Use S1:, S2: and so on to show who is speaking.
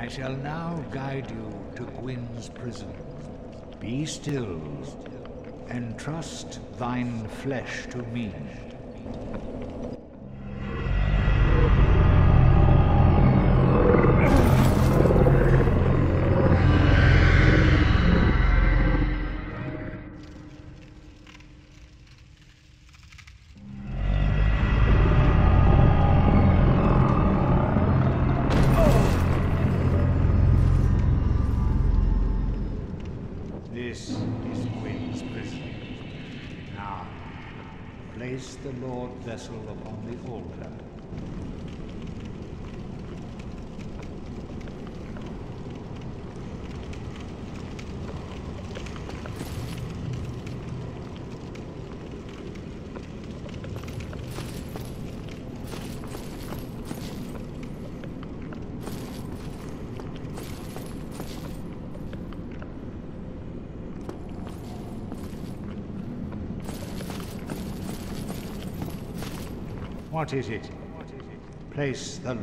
S1: I shall now guide you to Gwyn's prison. Be still, and trust thine flesh to me. This is Gwyn's prison. Now, place the Lord vessel upon the altar. What is it? Place the